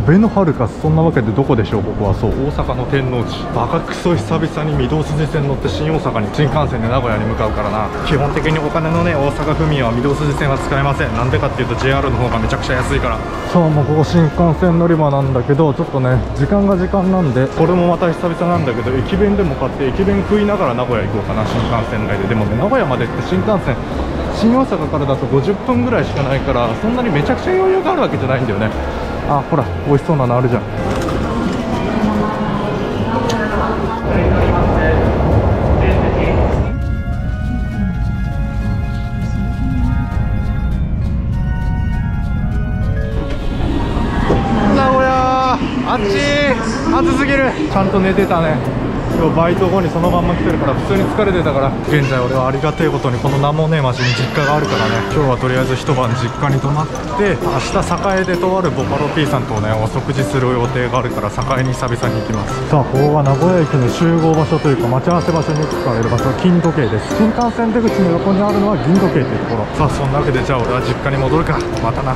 ベノハルカスそんなわけでどこでしょうここはそう。大阪の天王寺バカクソ久々に御堂筋線乗って新大阪に新幹線で名古屋に向かうからな。基本的にお金のね大阪府民は御堂筋線は使えません。なんでかっていうと JR の方がめちゃくちゃ安いから。そうもうここ新幹線乗り場なんだけどちょっとね時間が時間なんで。これもまた久々なんだけど駅弁でも買って駅弁食いながら名古屋行こうかな新幹線内で。でもね名古屋までって新幹線新大阪からだと50分ぐらいしかないからそんなにめちゃくちゃ余裕があるわけじゃないんだよね。あほら美味しそうなのあるじゃん。名古屋あっち暑すぎる。ちゃんと寝てたね今日バイト後にそのまんま来てるから普通に疲れてたから現在俺はありがてえことにこの名もねえ町に実家があるからね。今日はとりあえず一晩実家に泊まって明日栄でとあるボカロ P さんとねお食事する予定があるから栄に久々に行きます。さあここが名古屋駅の集合場所というか待ち合わせ場所に使われる場所は金時計です。新幹線出口の横にあるのは銀時計というところ。さあそんなわけでじゃあ俺は実家に戻るか。またな